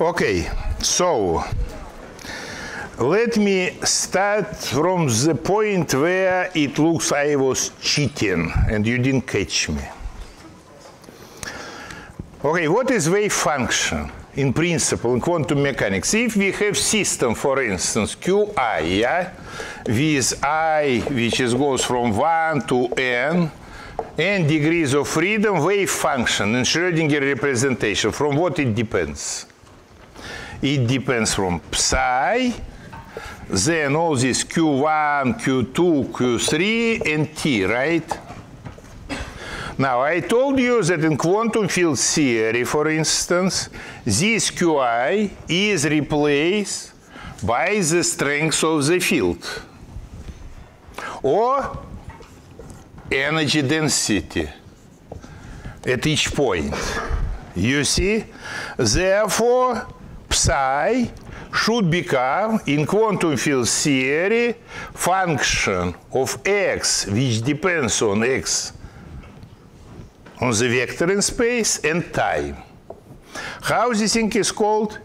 Okay, so let me start from the point where it looks I was cheating and you didn't catch me. Okay, what is wave function in principle in quantum mechanics? If we have system, for instance, Qi, yeah, with i which is goes from 1 to n, n degrees of freedom, wave function in Schrödinger representation, from what it depends? It depends from psi, then all this Q1, Q2, Q3, and T, right? Now, I told you that in quantum field theory, for instance, this Qi is replaced by the strength of the field or energy density at each point. You see? Therefore, psi should become, in quantum field theory, function of x, which depends on x, on the vector in space and time. How this thing is called?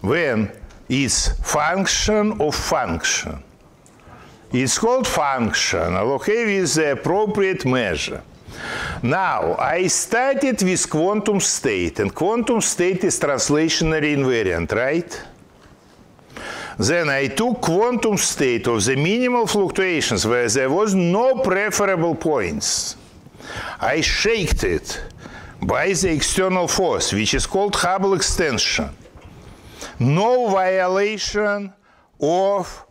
When it's function of function. It's called functional, okay, with the appropriate measure. Now, I started with quantum state, and quantum state is translationally invariant, right? Then I took quantum state of the minimal fluctuations where there was no preferable points. I shaked it by the external force, which is called Hubble extension. No violation of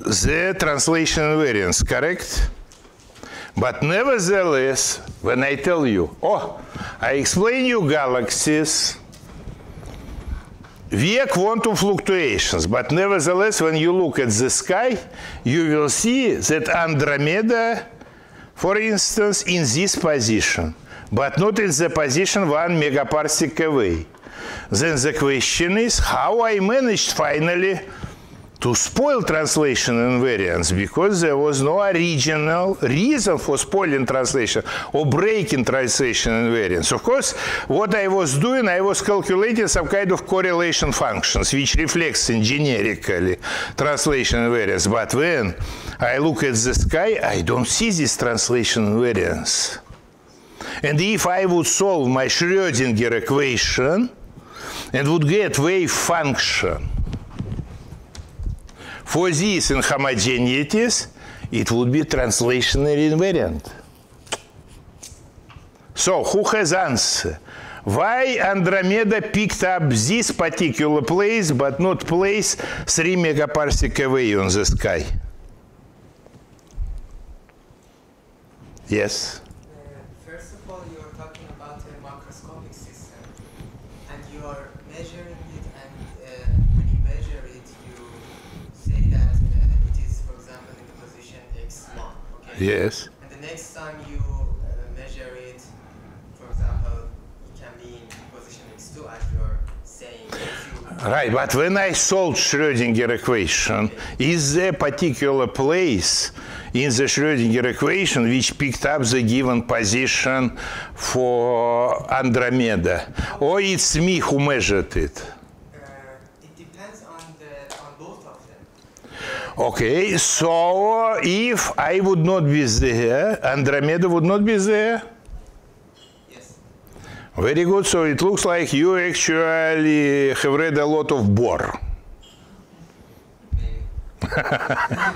the translation invariance, correct? But nevertheless, when I tell you, oh, I explain you galaxies via quantum fluctuations, but nevertheless, when you look at the sky, you will see that Andromeda, for instance, in this position, but not in the position one megaparsec away. Then the question is how I managed finally to spoil translation invariance because there was no original reason for spoiling translation or breaking translation invariance. Of course, what I was doing, I was calculating some kind of correlation functions which reflects in generically translation invariance. But when I look at the sky, I don't see this translation invariance. And if I would solve my Schrödinger equation and would get wave function for these inhomogeneities, it would be translationally invariant. So, who has answer? Why Andromeda picked up this particular place, but not place 3 megaparsec away on the sky? Yes? First of all, you are talking about a macroscopic system, and you are measuring it, and uh, when you measure it, you say that uh, it is, for example, in the position x1. Okay. Yes. And the next time you uh, measure it, for example, it can be in position x2, as you are saying. You Right, but when I solved Schrödinger equation, is there a particular place in the Schrödinger equation which picked up the given position for Andromeda? Or it's me who measured it? Uh, it depends on the on both of them. Okay, so if I would not be there, Andromeda would not be there? Yes. Very good. So it looks like you actually have read a lot of Bohr.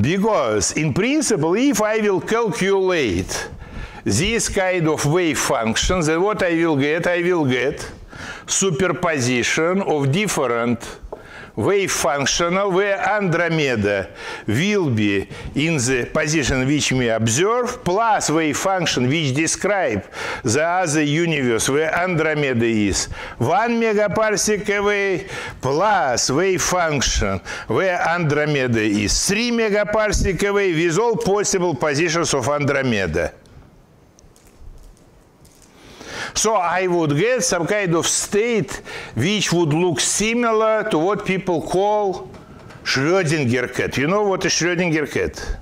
Because in principle, if I will calculate this kind of wave functions, then what I will get? I will get superposition of different wave functional where Andromeda will be in the position which we observe plus wave function which describe the other universe where Andromeda is 1 megaparsec away plus wave function where Andromeda is 3 megaparsec away with all possible positions of Andromeda. So I would get some kind of state which would look similar to what people call Schrödinger cat. You know what is Schrödinger cat?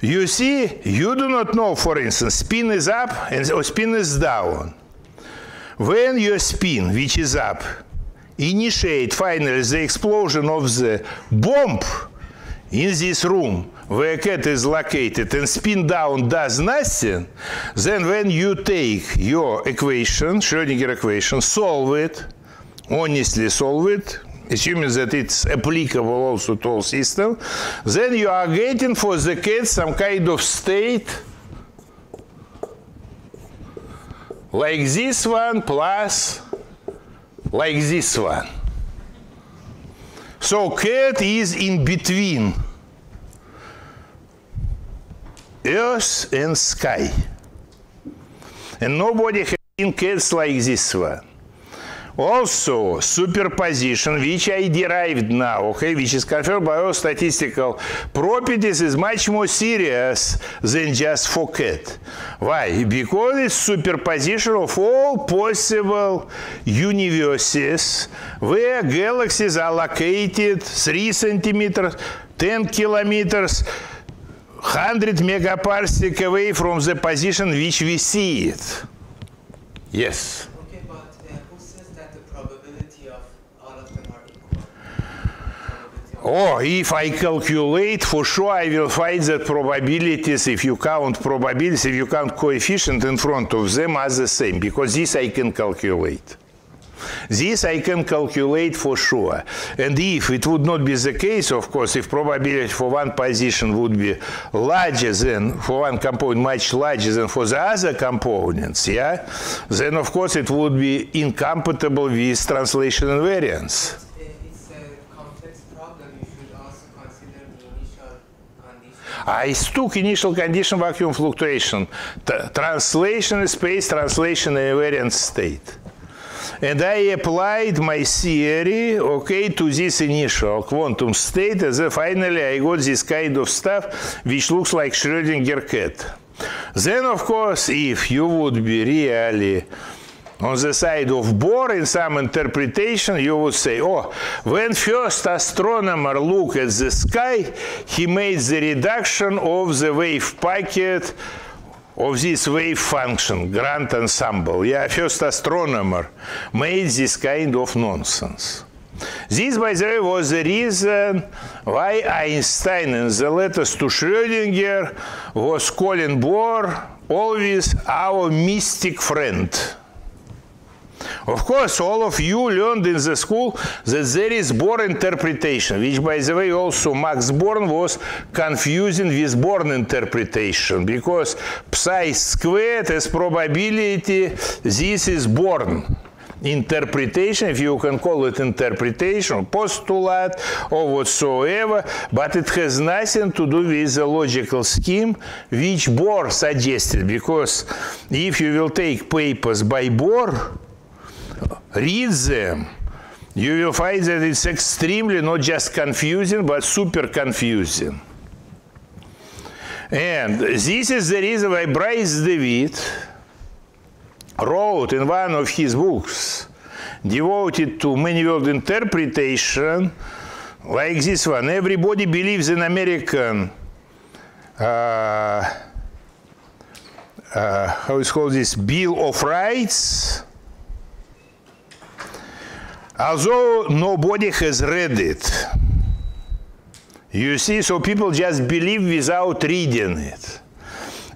You see, you do not know, for instance, spin is up and or spin is down. when your spin, which is up, initiate finally the explosion of the bomb in this room where cat is located and spin down does nothing, then when you take your equation, Schrodinger equation, solve it, honestly solve it, assuming that it's applicable also to all system, then you are getting for the cat some kind of state like this one plus like this one. So cat is in between earth and sky. And nobody has seen cats like this one. Also, superposition, which I derived now, okay, which is confirmed by all statistical properties, is much more serious than just for cat. Why? Because it's superposition of all possible universes where galaxies are located 3 centimeters, 10 kilometers, 100 megaparsec away from the position which we see it. Yes. Okay, but uh, who says that the probability of all of them are equal? Oh, if I calculate, for sure I will find that probabilities, if you count probabilities, if you count coefficient in front of them, are the same, because this I can calculate. This I can calculate for sure. And if it would not be the case, of course, if probability for one position would be larger than, for one component much larger than for the other components, yeah, then of course it would be incompatible with translation invariance. It's a complex problem. You should also consider the initial condition. I took initial condition vacuum fluctuation, t- translation space, translation invariant state. And I applied my theory, okay, to this initial quantum state, and then finally I got this kind of stuff which looks like Schrödinger cat. Then, of course, if you would be really on the side of Bohr in some interpretation, you would say, oh, when first astronomer looked at the sky, he made the reduction of the wave packet of this wave function, grand ensemble. Yeah, first astronomer made this kind of nonsense. This, by the way, was the reason why Einstein, in the letters to Schrödinger, was calling Bohr always our mystic friend. Of course, all of you learned in the school that there is Bohr interpretation, which, by the way, also Max Born was confusing with Born interpretation, because psi squared as probability, this is Born interpretation, if you can call it interpretation, postulate, or whatsoever, but it has nothing to do with the logical scheme which Bohr suggested, because if you will take papers by Bohr, read them, you will find that it's extremely not just confusing, but super confusing. And this is the reason why Bryce DeWitt wrote in one of his books devoted to many world interpretation like this one everybody believes in american uh, uh, how is called this bill of rights although nobody has read it. You see, so people just believe without reading it.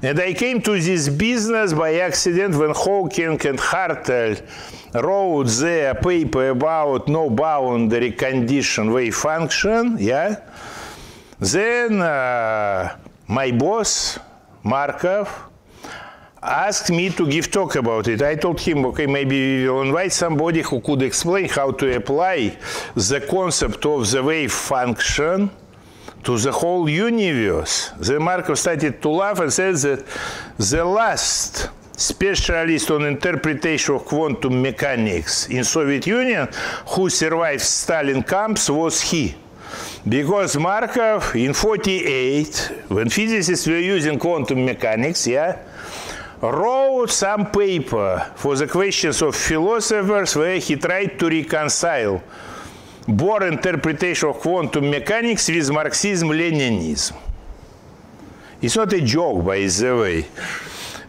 And I came to this business by accident when Hawking and Hartle wrote their paper about no boundary condition wave function, yeah? Then uh, my boss, Markov, asked me to give talk about it. I told him, okay, maybe we will invite somebody who could explain how to apply the concept of the wave function to the whole universe. Then Markov started to laugh and said that the last specialist on interpretation of quantum mechanics in Soviet Union who survived Stalin camps was he. Because Markov in 48, when physicists were using quantum mechanics, yeah, wrote some paper for the questions of philosophers where he tried to reconcile Bohr interpretation of quantum mechanics with Marxism-Leninism. It's not a joke, by the way.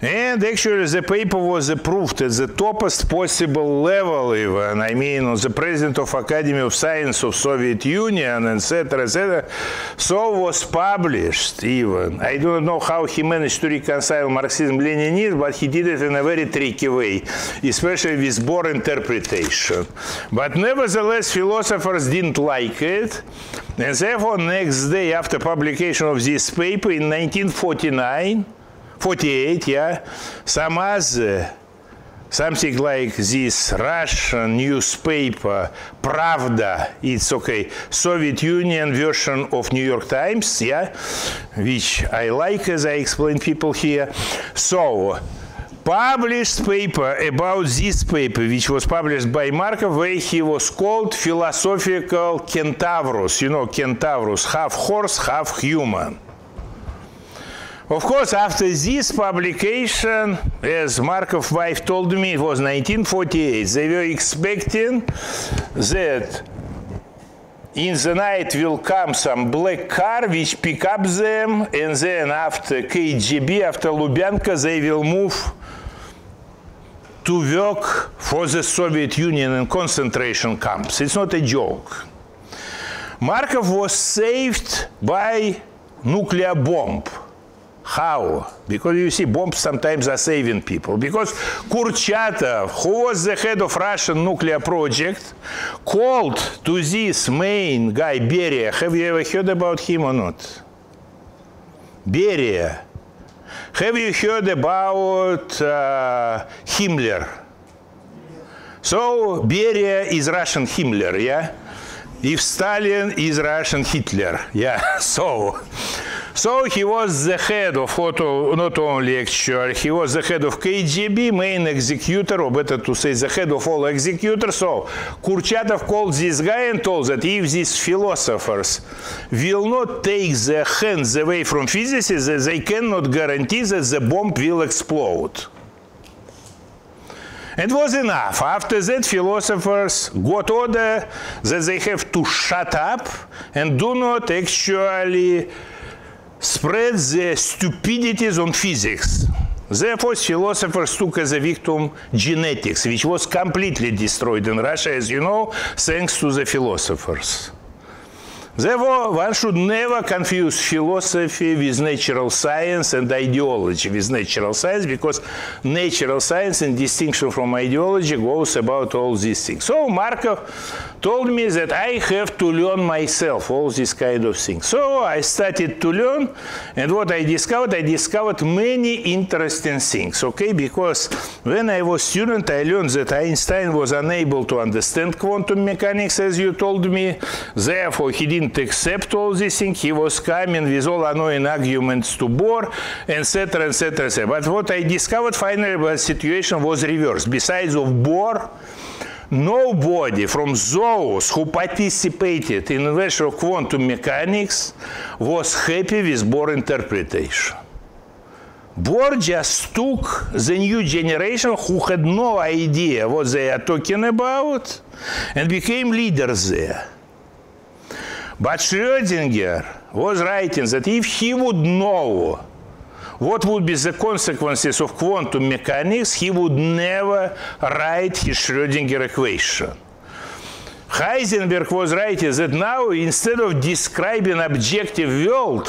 And actually, the paper was approved at the toppest possible level, even. I mean, the president of Academy of Science of Soviet Union, etc., etc. So was published, even. I don't know how he managed to reconcile Marxism-Leninism, but he did it in a very tricky way, especially with Bohr interpretation. But nevertheless, philosophers didn't like it, and therefore, next day after publication of this paper in 1949, 48, yeah, some other, something like this Russian newspaper, Pravda, it's okay, Soviet Union version of New York Times, yeah, which I like as I explain people here. So, published paper about this paper, which was published by Markov, where he was called philosophical centaurus. You know, centaurus, half horse, half human. Of course, after this publication, as Markov wife told me, it was 1948, they were expecting that in the night will come some black car which pick up them, and then after KGB, after Lubyanka, they will move to work for the Soviet Union in concentration camps. It's not a joke. Markov was saved by nuclear bomb. How? Because you see, bombs sometimes are saving people. Because Kurchatov, who was the head of Russian nuclear project, called to this main guy, Beria. Have you ever heard about him or not? Beria. Have you heard about uh, Himmler? So Beria is Russian Himmler, yeah? If Stalin is Russian Hitler, yeah? So so he was the head of auto, not only actually, he was the head of KGB, main executor, or better to say the head of all executors. So Kurchatov called this guy and told that if these philosophers will not take their hands away from physicists, they cannot guarantee that the bomb will explode. It was enough. After that, philosophers got order that they have to shut up and do not actually spread their stupidities on physics. Therefore, philosophers took as a victim genetics, which was completely destroyed in Russia, as you know, thanks to the philosophers. Therefore, one should never confuse philosophy with natural science and ideology with natural science because natural science, in distinction from ideology, goes about all these things. So Markov told me that I have to learn myself all these kind of things. So I started to learn, and what I discovered, I discovered many interesting things, okay? Because when I was student, I learned that Einstein was unable to understand quantum mechanics, as you told me. Therefore, he didn't accept all these things. He was coming with all annoying arguments to Bohr, etc., etc., etc. But what I discovered finally, the situation was reversed. Besides of Bohr, nobody from those who participated in invention of quantum mechanics was happy with Bohr interpretation. Bohr just took the new generation who had no idea what they are talking about and became leaders there. But Schrödinger was writing that if he would know what would be the consequences of quantum mechanics, he would never write his Schrödinger equation. Heisenberg was writing that now, instead of describing objective world,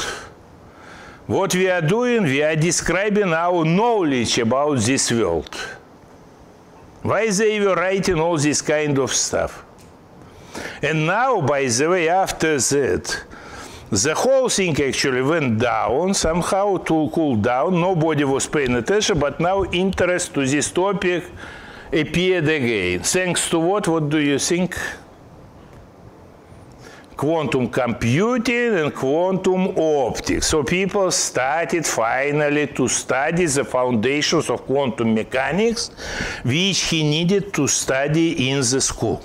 what we are doing, we are describing our knowledge about this world. Why they were writing all this kind of stuff? And now, by the way, after that, the whole thing actually went down somehow to cool down. Nobody was paying attention, but now interest to this topic appeared again. Thanks to what? What do you think? Quantum computing and quantum optics. So people started finally to study the foundations of quantum mechanics, which he needed to study in the school.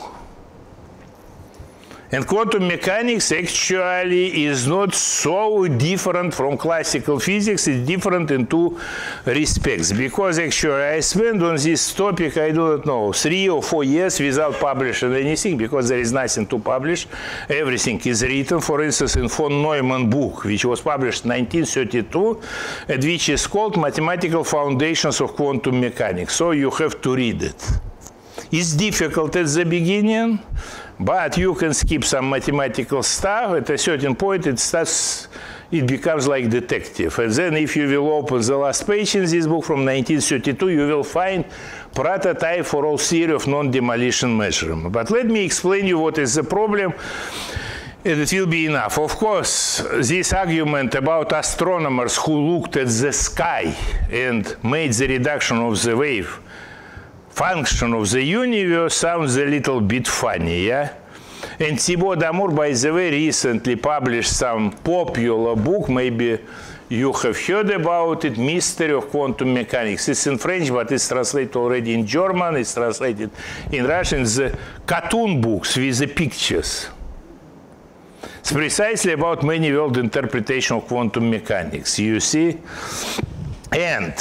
And quantum mechanics actually is not so different from classical physics. It's different in two respects. Because actually I spent on this topic, I do not know, three or four years without publishing anything because there is nothing to publish. Everything is written. For instance, in von Neumann book, which was published in 1932, and which is called Mathematical Foundations of Quantum Mechanics. So you have to read it. It's difficult at the beginning but you can skip some mathematical stuff. At a certain point, it starts, it becomes like detective. And then if you will open the last page in this book from 1932, you will find prototype for all theory of non-demolition measurement. But let me explain you what is the problem and it will be enough. Of course, this argument about astronomers who looked at the sky and made the reduction of the wave function of the universe sounds a little bit funny, yeah? And Thibaut Damour, by the way, recently published some popular book, maybe you have heard about it, Mystery of Quantum Mechanics. It's in French, but it's translated already in German, it's translated in Russian, the cartoon books with the pictures. It's precisely about many world interpretation of quantum mechanics, you see? And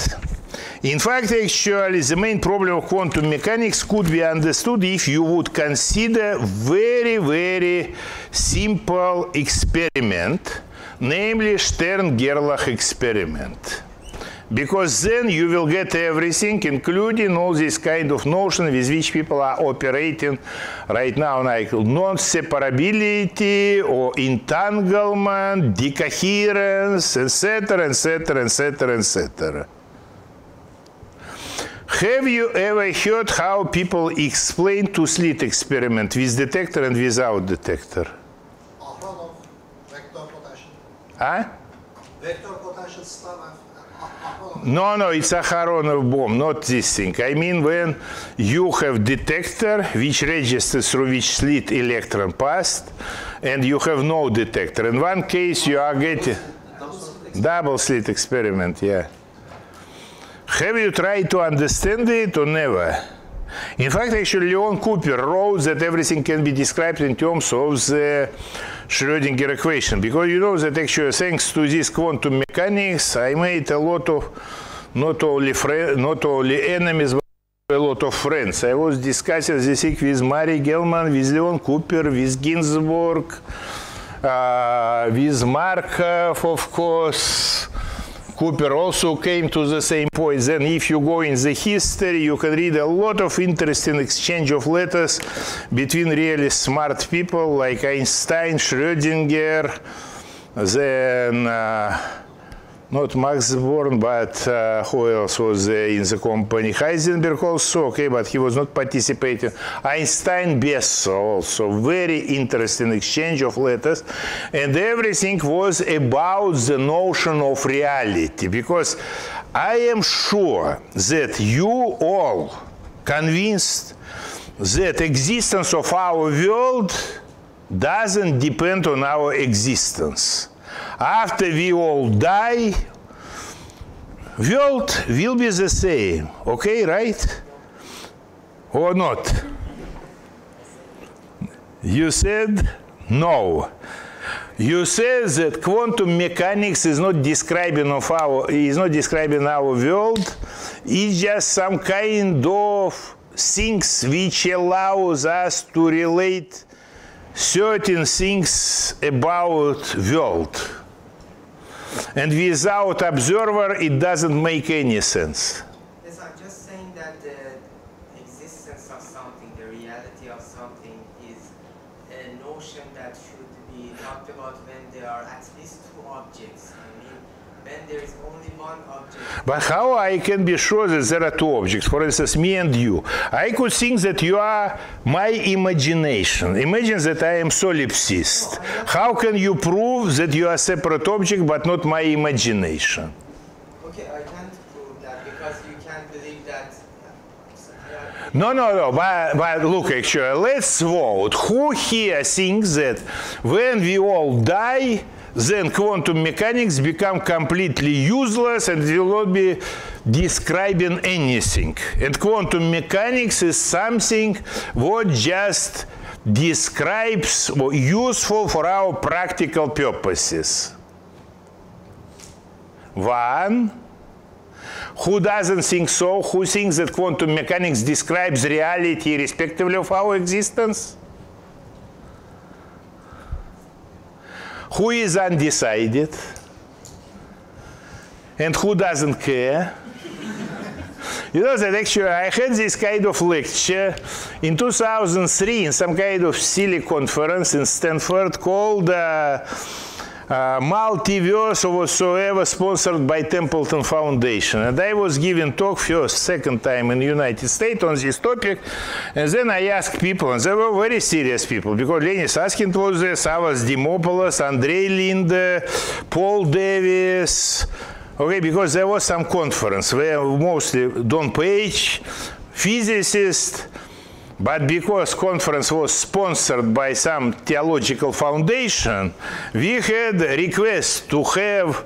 in fact, actually, the main problem of quantum mechanics could be understood if you would consider very, very simple experiment, namely Stern-Gerlach experiment. Because then you will get everything, including all this kind of notion with which people are operating right now, like non-separability or entanglement, decoherence, etc., etc., etc., etc. Have you ever heard how people explain two-slit experiment with detector and without detector? Vector potential. Huh? Vector potential stuff. No, no, it's a Aharonov-Bohm, not this thing. I mean when you have detector which registers through which slit electron passed, and you have no detector. In one case you are getting double slit experiment, yeah. Have you tried to understand it or never? In fact, actually, Leon Cooper wrote that everything can be described in terms of the Schrödinger equation. Because you know that actually, thanks to this quantum mechanics, I made a lot of not only not only enemies, but a lot of friends. I was discussing this with Murray Gell-Mann, with Leon Cooper, with Ginzburg, uh, with Markov, of course. Cooper also came to the same point. Then if you go in the history, you can read a lot of interesting exchange of letters between really smart people like Einstein, Schrödinger, then uh, not Max Born, but uh, who else was uh, in the company? Heisenberg also, okay, but he was not participating. Einstein, Besso also. Very interesting exchange of letters. And everything was about the notion of reality, because I am sure that you all convinced that existence of our world doesn't depend on our existence after we all die, world will be the same. Okay, right? Or not? You said no. You said that quantum mechanics is not describing of our is not describing our world. It's just some kind of things which allows us to relate certain things about world. And without observer, it doesn't make any sense. Yes, I'm just saying that the existence of something, the reality of something, is a notion that should be talked about when there are at least two objects. I mean, when there is only one object. But how I can be sure that there are two objects? For instance, me and you. I could think that you are my imagination. Imagine that I am solipsist. How can you prove that you are a separate object but not my imagination? Okay, I can't prove that because you can't believe that. No, no, no. But, but look, actually, let's vote. Who here thinks that when we all die, then quantum mechanics become completely useless and will not be describing anything? And quantum mechanics is something what just describes or useful for our practical purposes? One, who doesn't think so? Who thinks that quantum mechanics describes reality irrespectively of our existence? Who is undecided? And who doesn't care? You know that actually I had this kind of lecture in 2003 in some kind of silly conference in Stanford called uh, uh, or whatsoever sponsored by Templeton Foundation. And I was giving talk first, second time in the United States on this topic. And then I asked people, and they were very serious people, because Lenny Susskind was there, Savas Dimopoulos, Andrei Linde, Paul Davies, Okay, because there was some conference where mostly Don Page, physicist, but because conference was sponsored by some theological foundation, we had request to have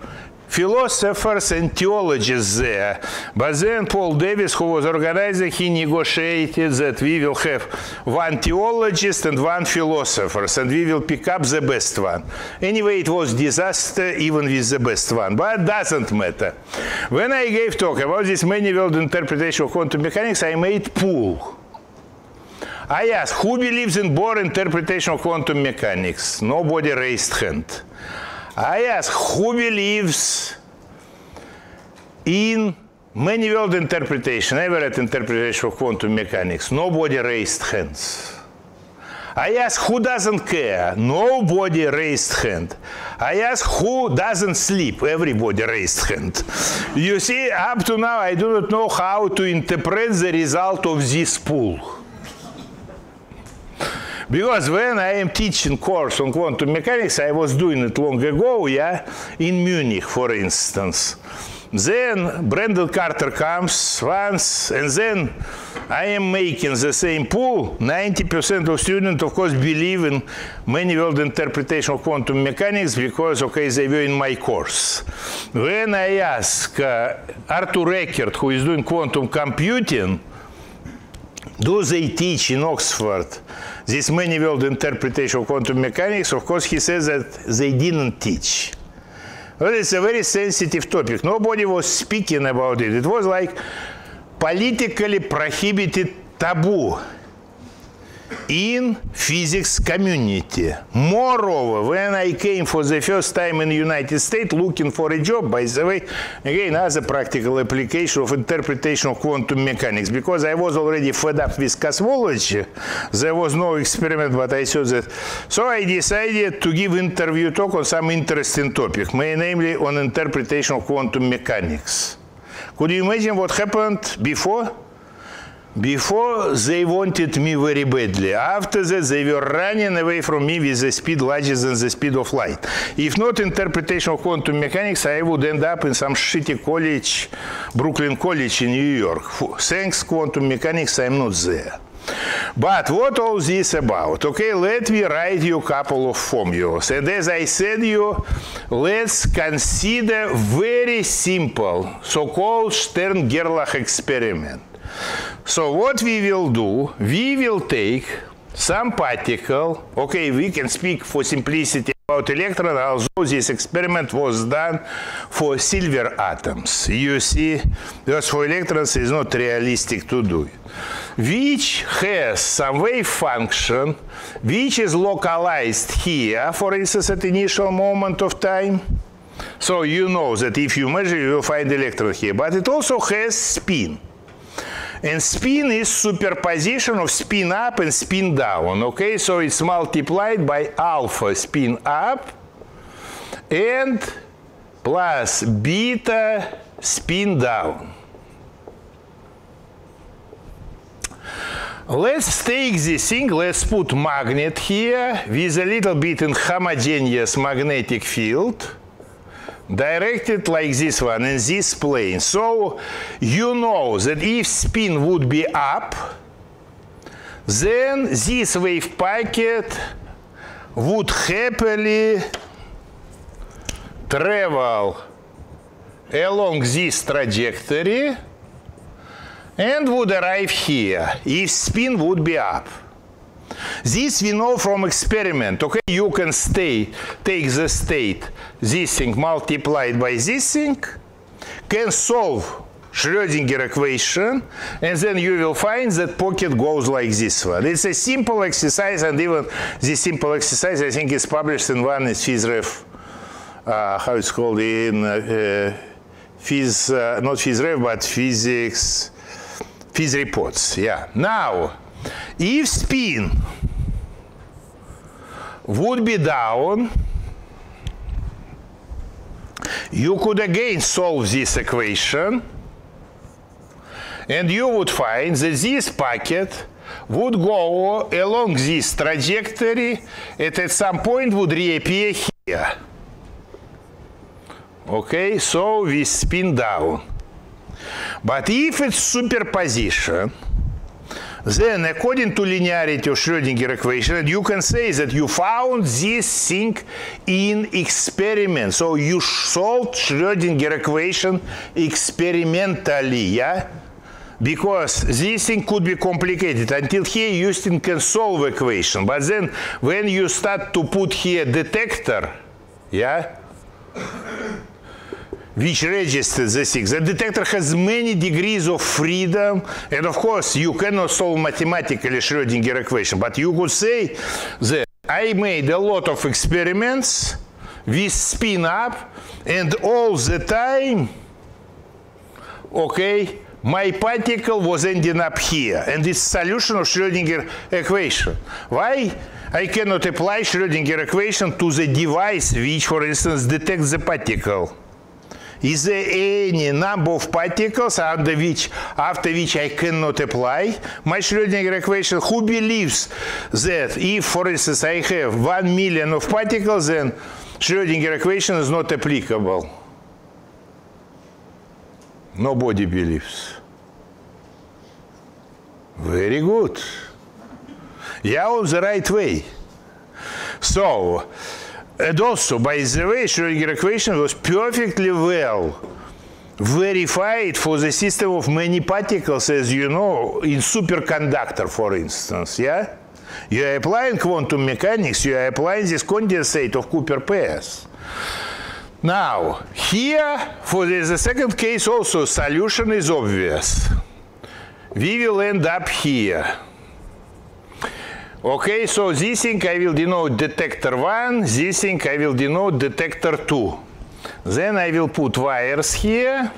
philosophers and theologists there. But then Paul Davies, who was organizing, he negotiated that we will have one theologist and one philosopher, and we will pick up the best one. Anyway, it was disaster even with the best one, but doesn't matter. When I gave talk about this many-world interpretation of quantum mechanics, I made pool. I asked, who believes in Bohr interpretation of quantum mechanics? Nobody raised hand. I ask who believes in many world interpretation, Everett interpretation of quantum mechanics. Nobody raised hands. I ask who doesn't care. Nobody raised hand. I ask who doesn't sleep. Everybody raised hand. You see, up to now, I do not know how to interpret the result of this pool. Because when I am teaching course on quantum mechanics, I was doing it long ago, yeah, in Munich, for instance. Then Brendan Carter comes once, and then I am making the same pool. 90% of students, of course, believe in many world interpretation of quantum mechanics because, okay, they were in my course. When I ask uh, Artur Ekert, who is doing quantum computing, do they teach in Oxford this many world interpretation of quantum mechanics? Of course, he says that they didn't teach. Well, it's a very sensitive topic. Nobody was speaking about it. It was like politically prohibited taboo in physics community. Moreover, when I came for the first time in the United States looking for a job, by the way, again, as a practical application of interpretation of quantum mechanics, because I was already fed up with cosmology, there was no experiment, but I saw that. So I decided to give interview talk on some interesting topic, namely on interpretation of quantum mechanics. Could you imagine what happened before? Before they wanted me very badly. After that, they were running away from me with a speed larger than the speed of light. If not interpretation of quantum mechanics, I would end up in some shitty college, Brooklyn College in New York. Thanks quantum mechanics, I'm not there. But what all this about? Okay, let me write you a couple of formulas. And as I said you, let's consider very simple so-called Stern-Gerlach experiment. So what we will do, we will take some particle, okay, we can speak for simplicity about electron, although this experiment was done for silver atoms. You see, because for electrons it's not realistic to do it. Which has some wave function, which is localized here, for instance, at initial moment of time. So you know that if you measure, you will find electron here. But it also has spin. And spin is superposition of spin up and spin down. Okay, so it's multiplied by alpha spin up and plus beta spin down. Let's take this thing, let's put magnet here with a little bit in homogeneous magnetic field directed like this one in this plane. So you know that if spin would be up, then this wave packet would happily travel along this trajectory and would arrive here if spin would be up. This we know from experiment. Okay, you can stay, take the state, this thing multiplied by this thing, can solve Schrödinger equation, and then you will find that pocket goes like this one. It's a simple exercise, and even this simple exercise, I think, is published in one is PhysRev, uh, how it's called in uh, uh, phys, uh, not PhysRev, but physics, phys reports. Yeah. Now, if spin would be down, you could again solve this equation and you would find that this packet would go along this trajectory and at some point would reappear here. Okay, so we spin down. But if it's superposition, then according to linearity of Schrödinger equation, you can say that you found this thing in experiment. So you solved Schrödinger equation experimentally, yeah? because this thing could be complicated. Until here, you still can solve equation. But then when you start to put here detector, yeah, which registers the thing, the detector has many degrees of freedom. And of course, you cannot solve mathematically Schrodinger equation. But you could say that I made a lot of experiments with spin up and all the time, okay, my particle was ending up here, and it's solution of Schrödinger equation. Why I cannot apply Schrödinger equation to the device which, for instance, detects the particle? Is there any number of particles under which, after which I cannot apply my Schrödinger equation? Who believes that if, for instance, I have one million of particles, then Schrödinger equation is not applicable? Nobody believes. Very good. Yeah, on the right way. So, and also, by the way, Schrödinger equation was perfectly well verified for the system of many particles, as you know, in superconductor, for instance, yeah? You are applying quantum mechanics, you are applying this condensate of Cooper pairs. Now, here, for the, the second case also, solution is obvious. We will end up here. Okay, so this thing I will denote detector 1, this thing I will denote detector 2. Then I will put wires here,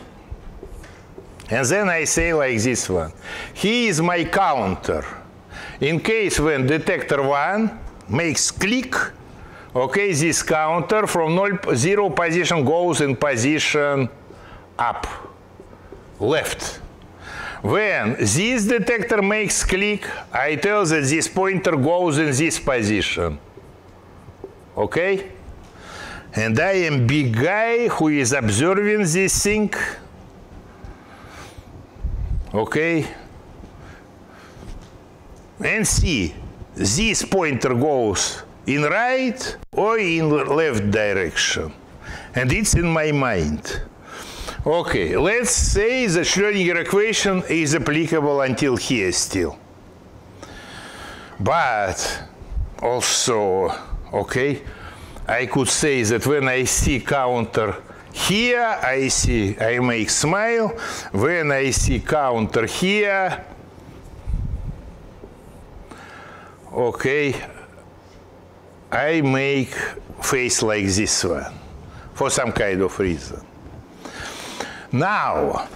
and then I say like this one. Here is my counter. In case when detector 1 makes click, Okay, this counter from zero position goes in position up, left. When this detector makes click, I tell that this pointer goes in this position. Okay? And I am big guy who is observing this thing. Okay? And see, this pointer goes in right or in left direction. And it's in my mind. Okay, let's say the Schrödinger equation is applicable until here still. But also, okay, I could say that when I see counter here, I see, I make smile. When I see counter here, okay, I make face like this one for some kind of reason. Now,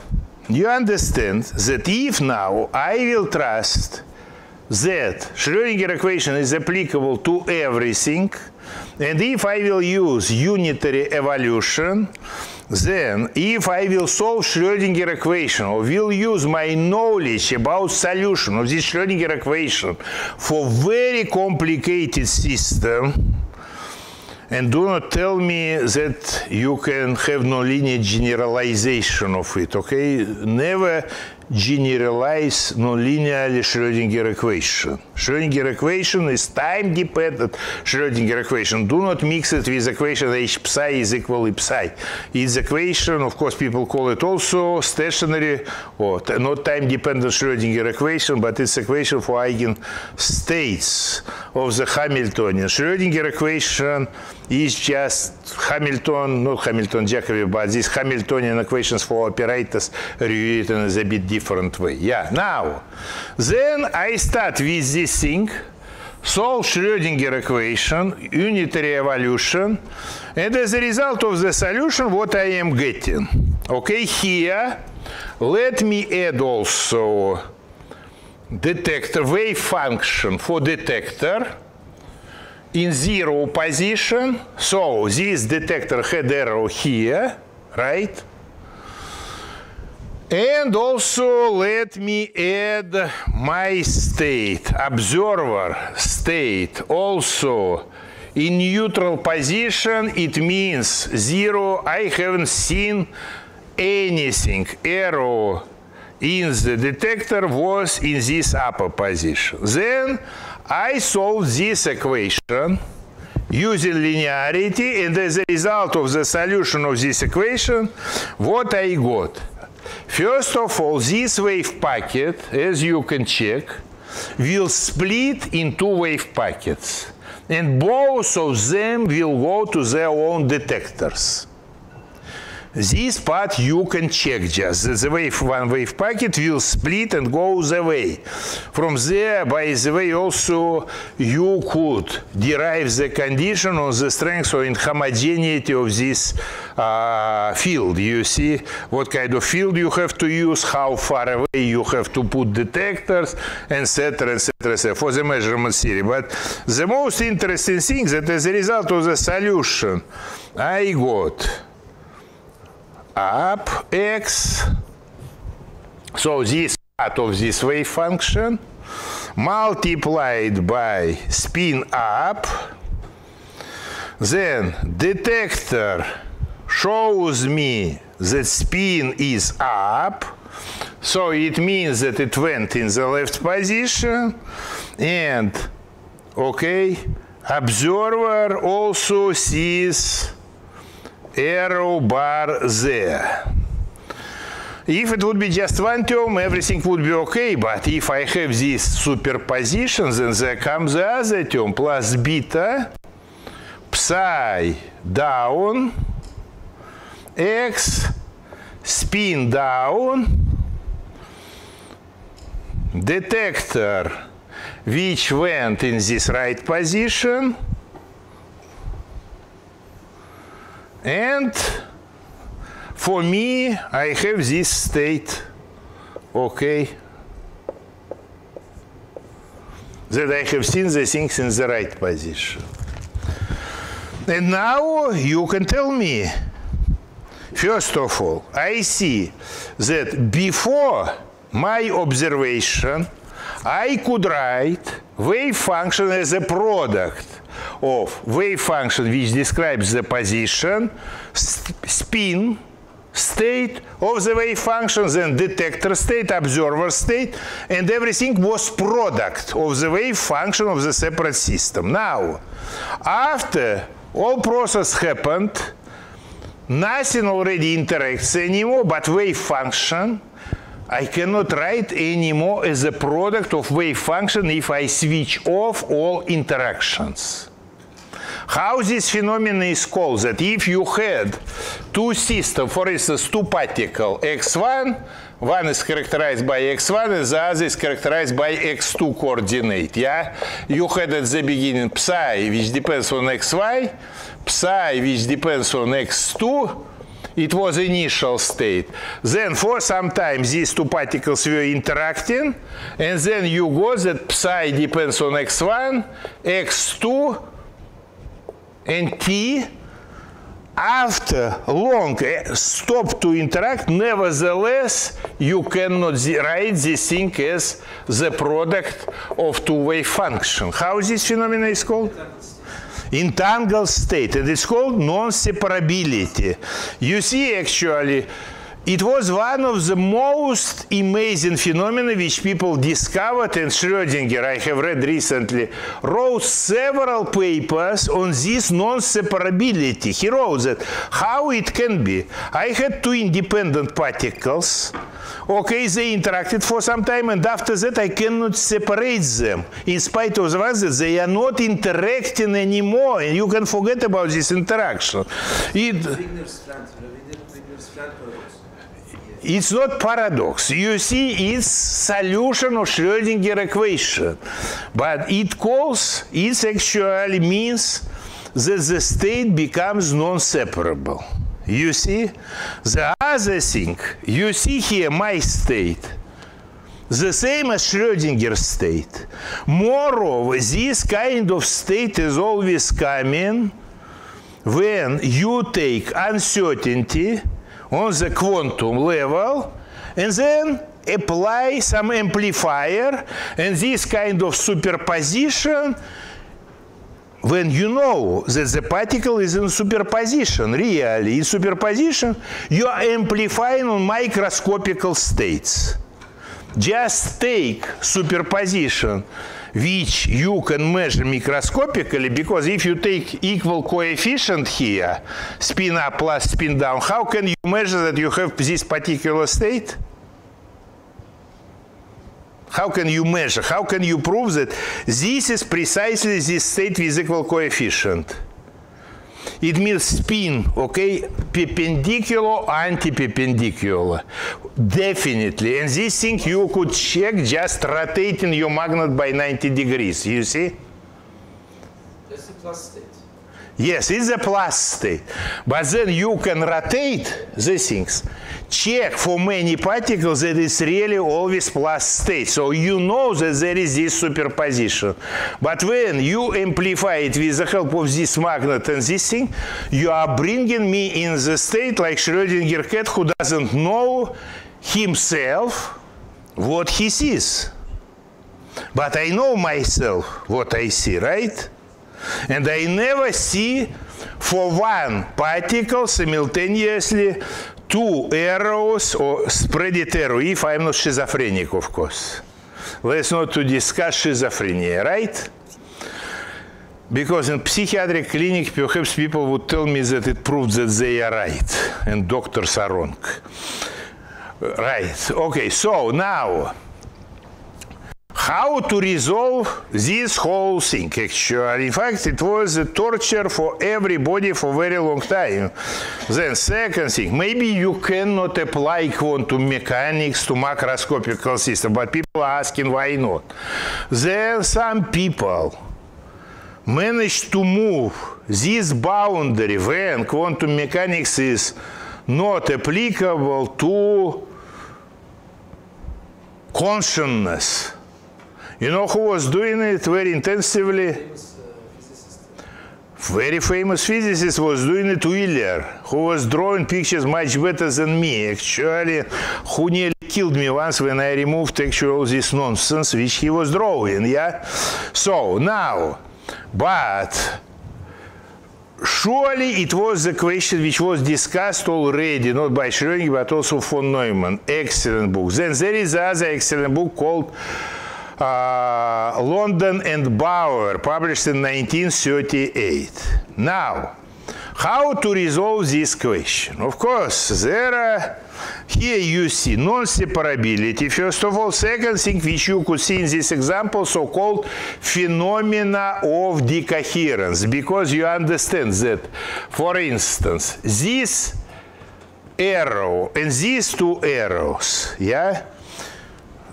you understand that if now I will trust that Schrödinger equation is applicable to everything, and if I will use unitary evolution, then, if I will solve Schrödinger equation or will use my knowledge about solution of this Schrödinger equation for very complicated system, and do not tell me that you can have no linear generalization of it, okay? Never generalize nonlinear Schrödinger equation. Schrödinger equation is time-dependent Schrödinger equation. Do not mix it with equation h psi is equal to psi. It's equation, of course, people call it also stationary or not time-dependent Schrödinger equation, but it's equation for eigenstates of the Hamiltonian. Schrödinger equation is just Hamilton, not Hamilton Jacobi, but this Hamiltonian equations for operators rewritten in a bit different way. Yeah, now, then I start with this thing, solve Schrödinger equation, unitary evolution, and as a result of the solution, what I am getting. Okay, here, let me add also detector wave function for detector in zero position. So this detector had arrow here, right? And also let me add my state, observer state also in neutral position. It means zero. I haven't seen anything. Arrow in the detector was in this upper position. Then I solve this equation using linearity and as a result of the solution of this equation, what I got? First of all, this wave packet, as you can check, will split in two wave packets. And both of them will go to their own detectors. This part you can check just. The wave, one wave packet will split and go the way. From there, by the way, also you could derive the condition on the strength or in homogeneity of this uh, field. You see what kind of field you have to use, how far away you have to put detectors, etc., etc., etc., for the measurement theory. But the most interesting thing that as a result of the solution, I got up x. So this part of this wave function multiplied by spin up. Then detector shows me that spin is up. So it means that it went in the left position. And, okay, observer also sees arrow bar there. If it would be just one term, everything would be okay, but if I have this superposition, then there comes the other term plus beta, psi down, x, spin down, detector which went in this right position, And for me, I have this state, okay, that I have seen the things in the right position. And now you can tell me, first of all, I see that before my observation, I could write wave function as a product of wave function which describes the position, spin, state of the wave function, then detector state, observer state, and everything was product of the wave function of the separate system. Now, after all process happened, nothing already interacts anymore, but wave function I cannot write anymore as a product of wave function if I switch off all interactions. How this phenomenon is called? That if you had two systems, for instance, two particles, x1, one is characterized by x1 and the other is characterized by x2 coordinate, yeah? You had at the beginning psi, which depends on xy, psi, which depends on x2, it was initial state. Then for some time these two particles were interacting, and then you got that psi depends on x1, x2, and T after long eh, stop to interact, nevertheless, you cannot write this thing as the product of two-way function. How this phenomenon is called? Entangled state. And it's called non-separability. You see, actually, It was one of the most amazing phenomena which people discovered and Schrödinger, I have read recently, wrote several papers on this non-separability. He wrote that how it can be. I had two independent particles. Okay, they interacted for some time and after that I cannot separate them in spite of the fact that they are not interacting anymore and you can forget about this interaction. It, Wigner's friend, Wigner's friend paradox. It's not paradox. You see, it's solution of Schrödinger equation. But it calls, it actually means that the state becomes non-separable. You see? The other thing, you see here my state. The same as Schrödinger state. Moreover, this kind of state is always coming when you take uncertainty on the quantum level and then apply some amplifier and this kind of superposition when you know that the particle is in superposition, really in superposition, you are amplifying on microscopical states. Just take superposition which you can measure microscopically because if you take equal coefficient here, spin up plus spin down, how can you measure that you have this particular state? How can you measure? How can you prove that this is precisely this state with equal coefficient? It means spin, okay, perpendicular, anti-perpendicular. Definitely. And this thing you could check just rotating your magnet by 90 degrees, you see? That's. Yes, it's a plus state. But then you can rotate the things. Check for many particles that it's really always plus state. So you know that there is this superposition. But when you amplify it with the help of this magnet and this thing, you are bringing me in the state like Schrödinger cat who doesn't know himself what he sees. But I know myself what I see, right? And I never see for one particle simultaneously two arrows or spreaded arrow, if I'm not schizophrenic, of course. Let's not to discuss schizophrenia, right? Because in psychiatric clinic, perhaps people would tell me that it proves that they are right and doctors are wrong. Right. Okay, so now how to resolve this whole thing actually. In fact it was a torture for everybody for a very long time. Then second thing maybe you cannot apply quantum mechanics to macroscopical system but people are asking why not. Then some people managed to move this boundary when quantum mechanics is not applicable to consciousness you know who was doing it very intensively? Very famous physicist was doing it Wheeler, who was drawing pictures much better than me, actually, who nearly killed me once when I removed actually all this nonsense which he was drawing, yeah? So, now, but surely it was the question which was discussed already, not by Schrödinger, but also von Neumann. Excellent book. Then there is another excellent book called uh, London and Bauer, published in 1938. Now, how to resolve this question? Of course, there are, here you see non-separability, first of all. Second thing which you could see in this example, so-called phenomena of decoherence, because you understand that, for instance, this arrow and these two arrows, yeah,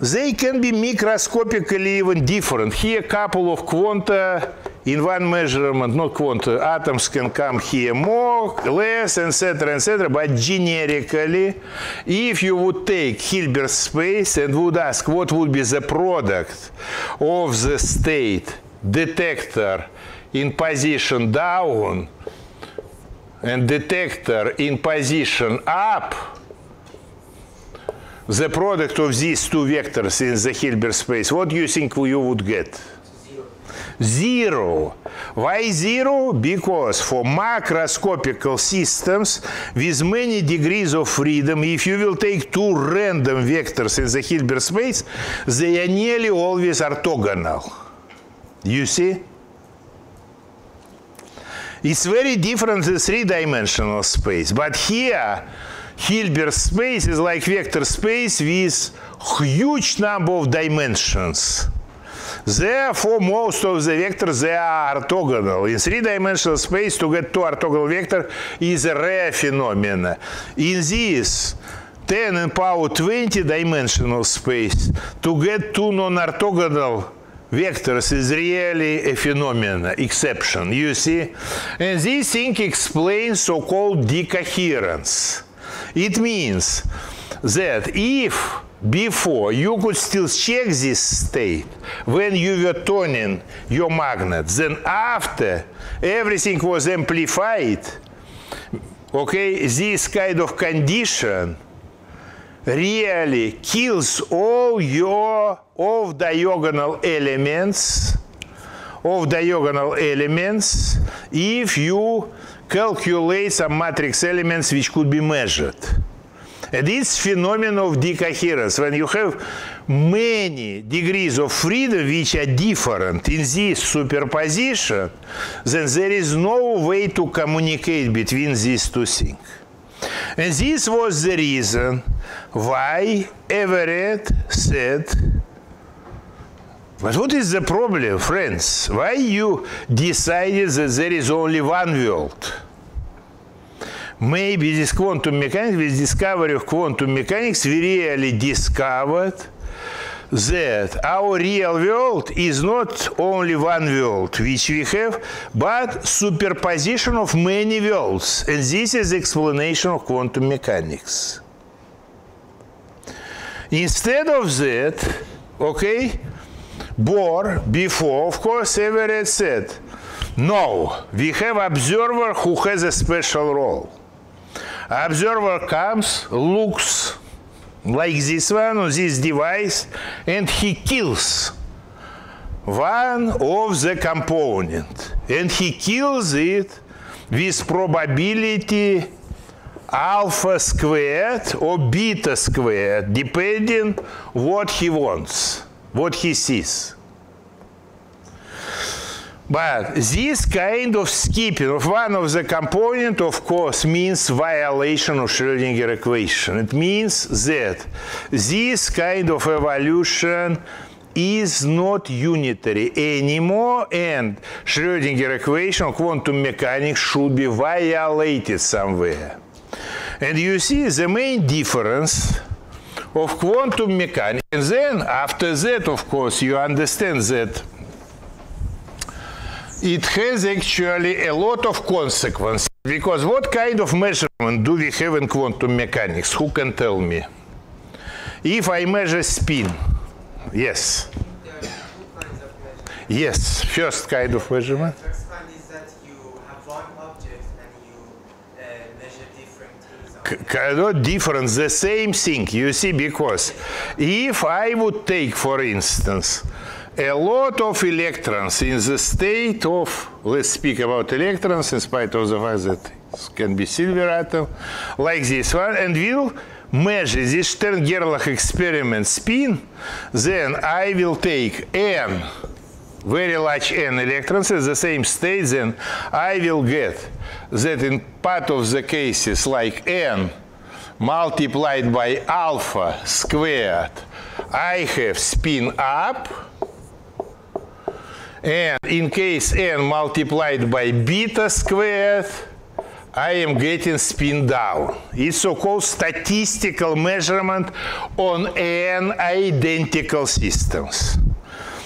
they can be microscopically even different. Here, a couple of quanta in one measurement, not quanta, atoms can come here more, less, etc., etc. But generically, if you would take Hilbert space and would ask what would be the product of the state detector in position down and detector in position up, the product of these two vectors in the Hilbert space, what do you think you would get? Zero. Why zero? Because for macroscopical systems with many degrees of freedom, if you will take two random vectors in the Hilbert space, they are nearly always orthogonal. You see? It's very different than three-dimensional space. But here, Hilbert space is like vector space with huge number of dimensions. Therefore, most of the vectors they are orthogonal. In three-dimensional space, to get two orthogonal vector is a rare phenomenon. In this 10 in power 20 dimensional space, to get two non-orthogonal vectors is really a phenomenon, exception, you see? And this thing explains so-called decoherence. It means that if before you could still check this state when you were turning your magnet, then after everything was amplified, okay, this kind of condition really kills all your off diagonal elements of diagonal elements if you calculate some matrix elements which could be measured. And it's phenomenon of decoherence when you have many degrees of freedom which are different in this superposition, then there is no way to communicate between these two things. And this was the reason why Everett said, but what is the problem, friends? Why you decided that there is only one world? Maybe this quantum mechanics, with discovery of quantum mechanics, we really discovered that our real world is not only one world which we have, but superposition of many worlds. And this is the explanation of quantum mechanics. Instead of that, okay, Bohr, before, of course, Everett said, no, we have observer who has a special role. Observer comes, looks like this one on this device, and he kills one of the component. And he kills it with probability alpha squared or beta squared, depending what he wants, what he sees. But this kind of skipping of one of the component, of course, means violation of Schrödinger equation. It means that this kind of evolution is not unitary anymore and Schrödinger equation, quantum mechanics should be violated somewhere. And you see the main difference of quantum mechanics. And then after that, of course, you understand that it has actually a lot of consequences. Because what kind of measurement do we have in quantum mechanics? Who can tell me? If I measure spin, yes. There are two kinds of measurement. Yes, first kind of measurement. First kind is that you have one object and you uh, measure different things. on it. K- Not different, the same thing, you see, because if I would take, for instance, a lot of electrons in the state of, let's speak about electrons in spite of the fact that it can be silver atom, like this one, and will measure this Stern-Gerlach experiment spin, then I will take n very large n electrons in the same state, then I will get that in part of the cases like n multiplied by alpha squared, I have spin up. And in case n multiplied by beta squared, I am getting spin down. It's so-called statistical measurement on n identical systems.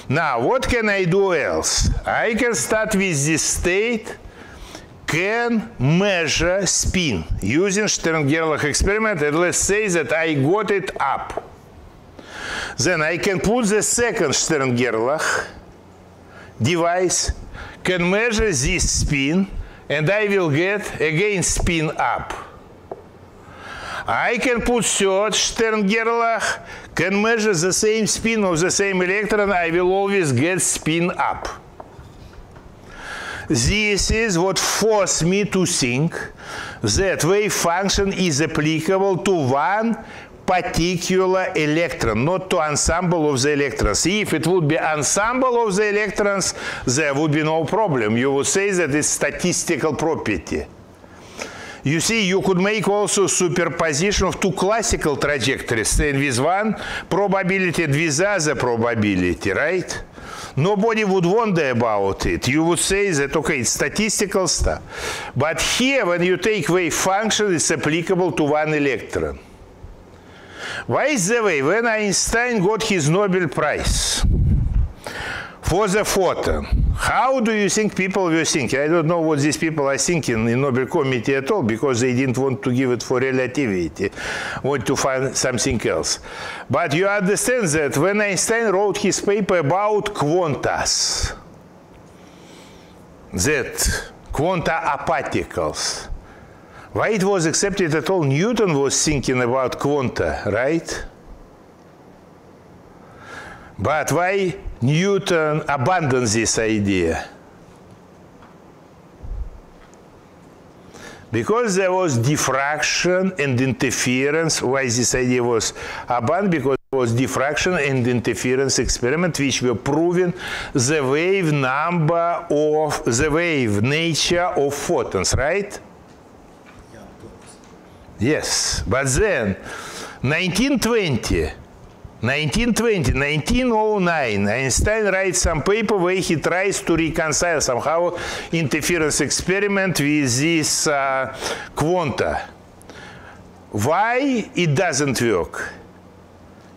Now, what can I do else? I can start with this state, can measure spin using Stern-Gerlach experiment, and let's say that I got it up. Then I can put the second Stern-Gerlach device, can measure this spin, and I will get again spin up. I can put third Stern-Gerlach, can measure the same spin of the same electron, I will always get spin up. This is what forced me to think that wave function is applicable to one particular electron, not to ensemble of the electrons. If it would be ensemble of the electrons, there would be no problem. You would say that it's statistical property. You see, you could make also superposition of two classical trajectories, and with one probability and with other probability, right? Nobody would wonder about it. You would say that, okay, it's statistical stuff. But here, when you take wave function, it's applicable to one electron. Is the way? When Einstein got his Nobel Prize for the photon, how do you think people were thinking? I don't know what these people are thinking in Nobel Committee at all because they didn't want to give it for relativity, want to find something else. But you understand that when Einstein wrote his paper about quantas, that quanta are particles, why it was accepted at all? Newton was thinking about quanta, right? But why Newton abandoned this idea? Because there was diffraction and interference. Why this idea was abandoned? Because there was diffraction and interference experiment which were proving the wave number of the wave nature of photons, right? Yes, but then 1920, 1920, 1909, Einstein writes some paper where he tries to reconcile somehow interference experiment with this uh, quanta. Why it doesn't work?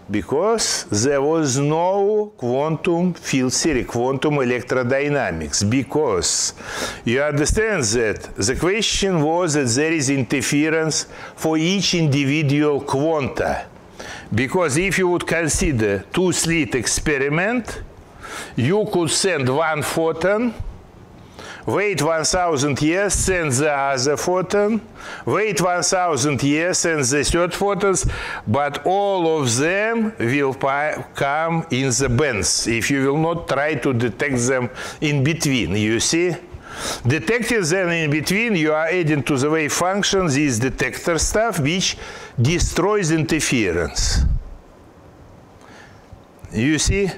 Because there was no quantum field theory, quantum electrodynamics. Because you understand that the question was that there is interference for each individual quanta. Because if you would consider two-slit experiment, you could send one photon wait 1000 years, send the other photon, wait 1000 years, send the third photons, but all of them will come in the bands if you will not try to detect them in between, you see? Detecting then in between, you are adding to the wave function this detector stuff, which destroys interference. You see?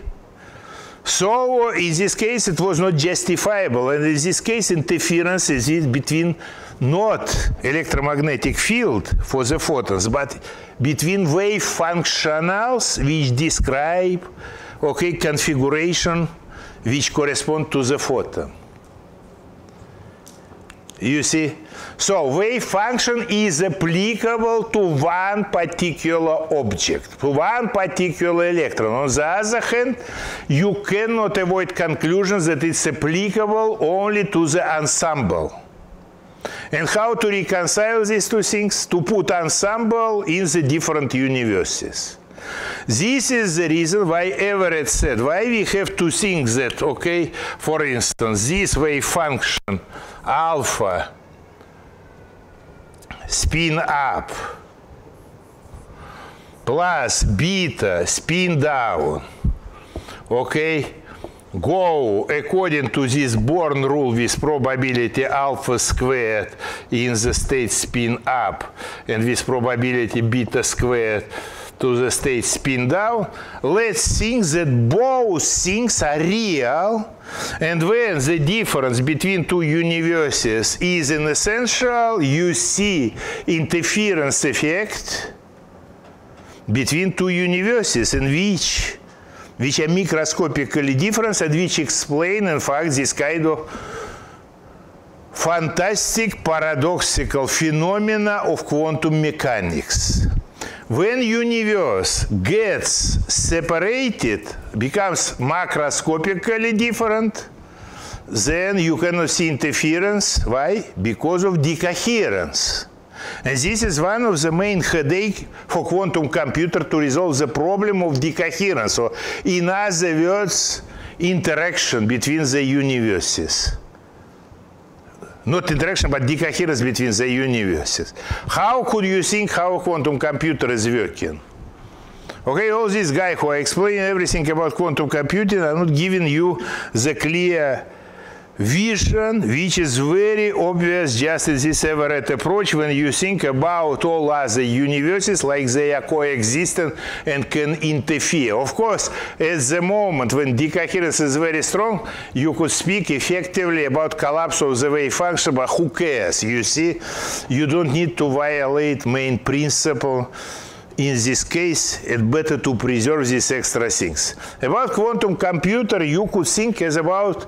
So in this case, it was not justifiable. And in this case, interference is between not electromagnetic field for the photons, but between wave functionals which describe, okay, configuration which correspond to the photon. You see? So wave function is applicable to one particular object, to one particular electron. On the other hand, you cannot avoid conclusions that it's applicable only to the ensemble. And how to reconcile these two things? To put ensemble in the different universes. This is the reason why Everett said, why we have to think that, okay, for instance, this wave function alpha spin up plus beta spin down okay go according to this Born rule with probability alpha squared in the state spin up and with probability beta squared to the state spin down, let's think that both things are real. And when the difference between two universes is an essential, you see interference effect between two universes in which which are microscopically different and which explain in fact this kind of fantastic paradoxical phenomena of quantum mechanics when universe gets separated, becomes macroscopically different, then you cannot see interference. Why? Because of decoherence. And this is one of the main headache for quantum computer to resolve the problem of decoherence. So in other words, interaction between the universes not interaction, but decoherence between the universes. How could you think how quantum computer is working? Okay, all these guys who are explaining everything about quantum computing are not giving you the clear vision, which is very obvious just as this Everett approach when you think about all other universes like they are coexistent and can interfere. Of course, at the moment when decoherence is very strong, you could speak effectively about collapse of the wave function, but who cares? You see, you don't need to violate main principle in this case, it's better to preserve these extra things. About quantum computer, you could think as about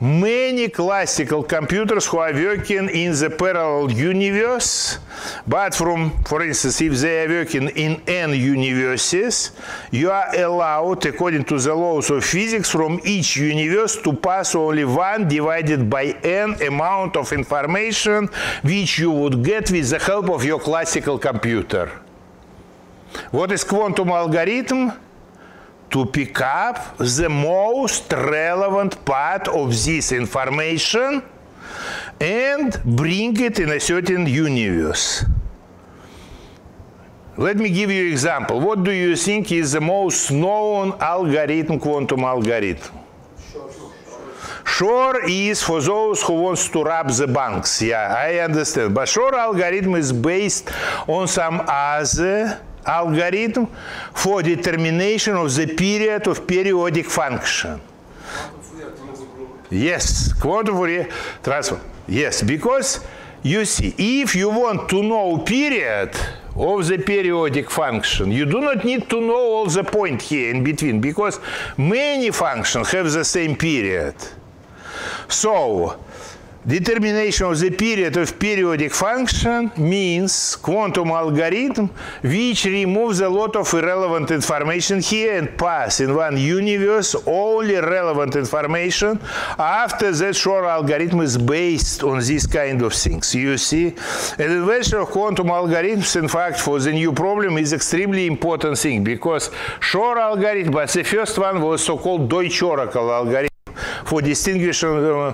many classical computers who are working in the parallel universe, but from, for instance, if they are working in n universes, you are allowed, according to the laws of physics, from each universe to pass only one divided by n amount of information which you would get with the help of your classical computer. What is quantum algorithm? To pick up the most relevant part of this information and bring it in a certain universe. Let me give you an example. What do you think is the most known algorithm, quantum algorithm? Shor is for those who wants to rob the banks. Yeah, I understand. But Shor algorithm is based on some other algorithm for determination of the period of periodic function. Yes, quantum Fourier transform. Yes, because you see, if you want to know period of the periodic function, you do not need to know all the point here in between, because many functions have the same period. So, Determination of the period of periodic function means quantum algorithm which removes a lot of irrelevant information here and pass in one universe only relevant information after that Shor algorithm is based on this kind of things. You see, an invention of quantum algorithms, in fact, for the new problem is extremely important thing because Shor algorithm, but the first one was so-called Deutsch-Oracle algorithm for distinguishing uh,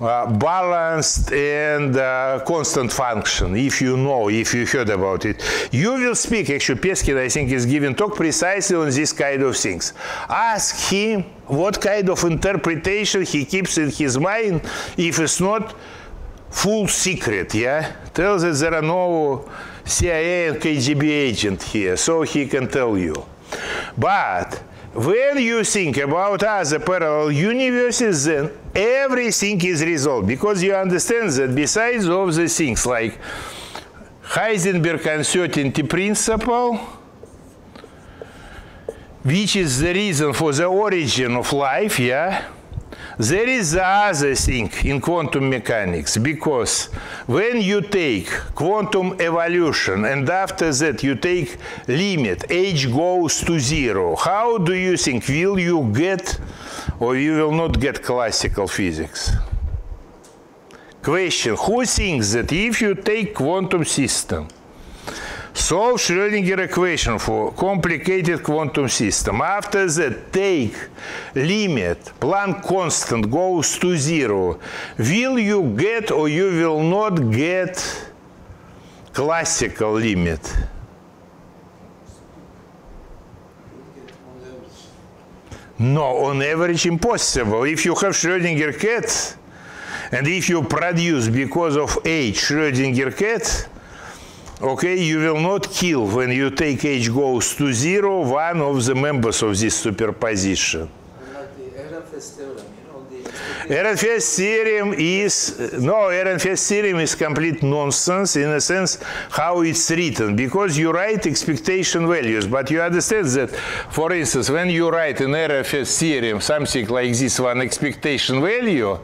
uh, balanced and uh, constant function, if you know, if you heard about it. You will speak, actually, Peskin, I think, is giving talk precisely on this kind of things. Ask him what kind of interpretation he keeps in his mind if it's not full secret, yeah? Tell that there are no CIA and KGB agent here, so he can tell you. But when you think about other parallel universes, then everything is resolved because you understand that besides of the things like Heisenberg uncertainty principle, which is the reason for the origin of life, yeah, there is the other thing in quantum mechanics because when you take quantum evolution and after that you take limit, h goes to zero, how do you think will you get or you will not get classical physics? Question, who thinks that if you take quantum system Solve Schrödinger equation for complicated quantum system. After that, take limit, Planck constant goes to zero. Will you get or you will not get classical limit? No, on average impossible. If you have Schrödinger cat, and if you produce because of H Schrödinger cat, okay, you will not kill when you take h goes to zero one of the members of this superposition. Ehrenfest theorem is no Ehrenfest theorem is complete nonsense in a sense how it's written because you write expectation values, but you understand that, for instance, when you write an Ehrenfest theorem something like this one expectation value,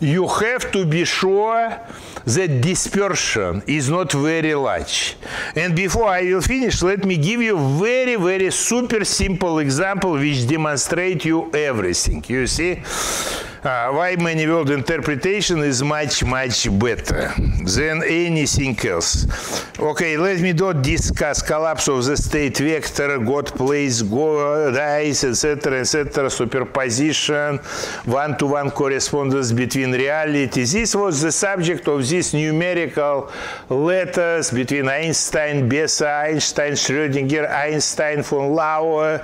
you have to be sure that dispersion is not very large. And before I will finish, let me give you a very, very super simple example which demonstrate you everything. You see? Uh, why many world interpretation is much, much better than anything else. Okay, let me not discuss collapse of the state vector, God place, go, dice, etc., etc., superposition, one-to-one correspondence between reality. This was the subject of these numerical letters between Einstein, Besso, Einstein, Schrödinger, Einstein, von Laue,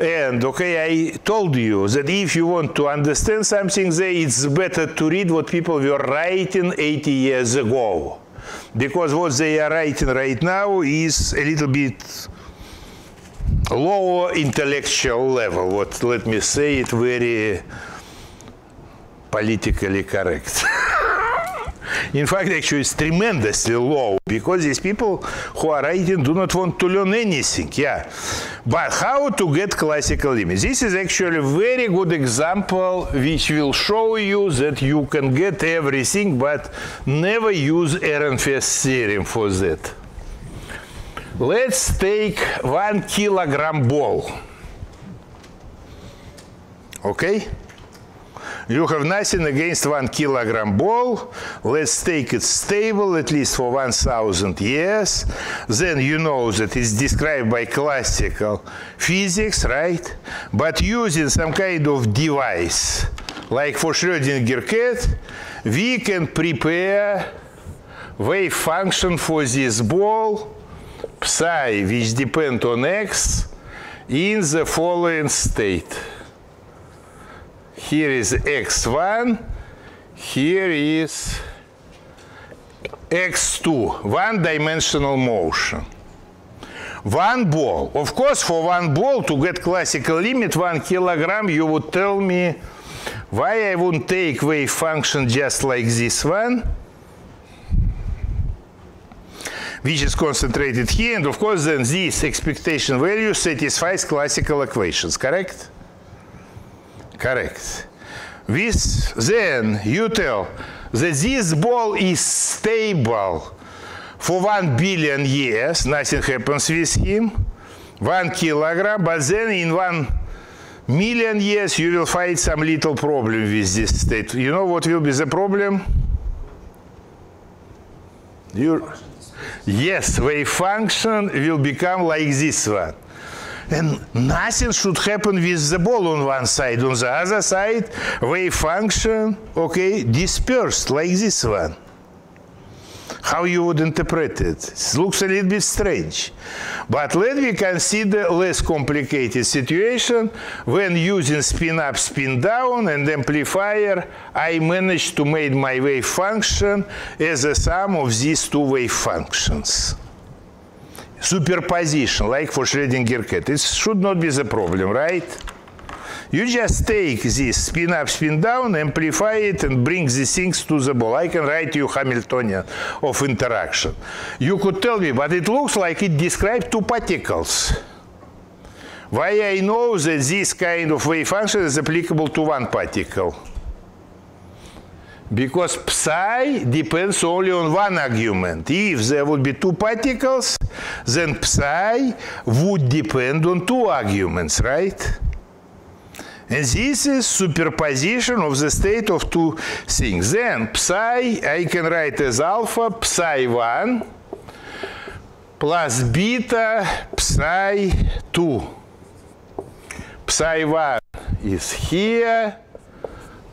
And okay, I told you that if you want to understand something there, it's better to read what people were writing 80 years ago. Because what they are writing right now is a little bit lower intellectual level. What let me say it very politically correct. In fact, actually, it's tremendously low because these people who are writing do not want to learn anything. Yeah. But how to get classical limits? This is actually a very good example which will show you that you can get everything but never use Ehrenfest theorem for that. Let's take one kilogram ball. Okay? You have nothing against one kilogram ball. Let's take it stable at least for 1000 years. Then you know that it's described by classical physics, right? But using some kind of device, like for Schrödinger cat, we can prepare wave function for this ball, psi, which depend on x, in the following state. Here is x1, here is x2, one-dimensional motion. One ball. Of course, for one ball, to get classical limit, one kilogram, you would tell me why I wouldn't take wave function just like this one, which is concentrated here, and of course then this expectation value satisfies classical equations, correct? Correct. With then you tell that this ball is stable for one billion years, nothing happens with him, one kilogram, but then in one million years you will find some little problem with this state. You know what will be the problem? You, yes, wave function will become like this one. And nothing should happen with the ball on one side. On the other side, wave function, okay, dispersed like this one. How you would interpret it? It looks a little bit strange. But let me consider less complicated situation when using spin up, spin down and amplifier, I managed to make my wave function as a sum of these two wave functions superposition, like for Schrödinger cat. It should not be the problem, right? You just take this spin up, spin down, amplify it, and bring these things to the ball. I can write you Hamiltonian of interaction. You could tell me, but it looks like it describes two particles. Why I know that this kind of wave function is applicable to one particle? Because psi depends only on one argument. If there would be two particles, then psi would depend on two arguments, right? And this is superposition of the state of two things. Then psi I can write as alpha psi 1 plus beta psi 2. Psi 1 is here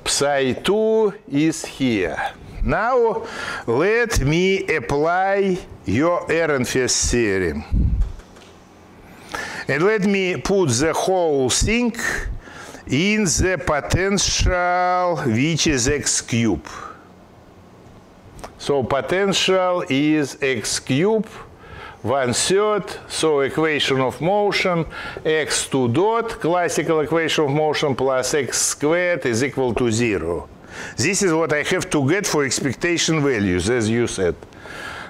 psi 2 is here. Now let me apply your Ehrenfest theorem. And let me put the whole thing in the potential which is x cube. So potential is x cube one third, so equation of motion, x2 dot, classical equation of motion plus x squared is equal to zero. This is what I have to get for expectation values, as you said.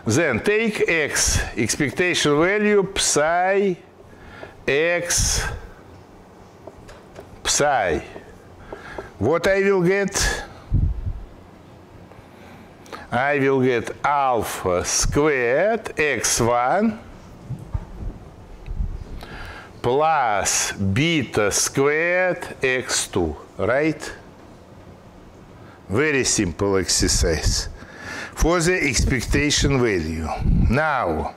Then take x, expectation value, psi, x, psi. What I will get? I will get alpha squared x1 plus beta squared x2, right? Very simple exercise for the expectation value. Now,